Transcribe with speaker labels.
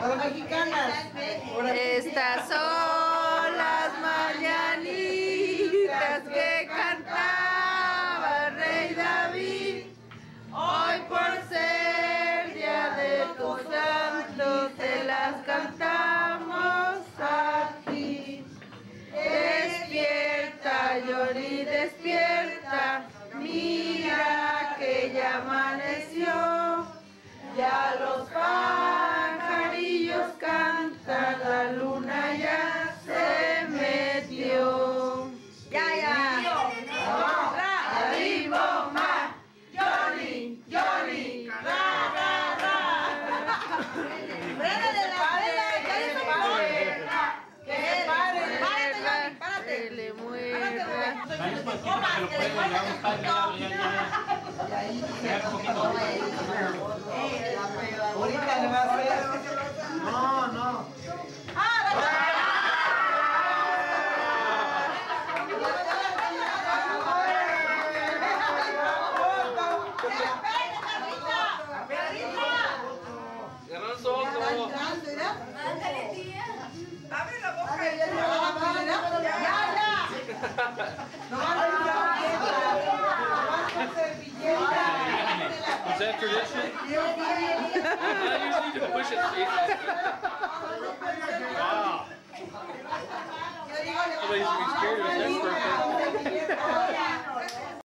Speaker 1: Ahora mexicanas.
Speaker 2: Estas son
Speaker 3: lo puedo, ya un par, ya, ya, ya. Ya un poquito.
Speaker 1: Ahorita le va a hacer.
Speaker 3: No, no.
Speaker 4: Los ojos.
Speaker 1: Abre la boca. Ya, ya. Nomás
Speaker 4: that tradition? I usually do push it. wow. Somebody's going to be scared of his next.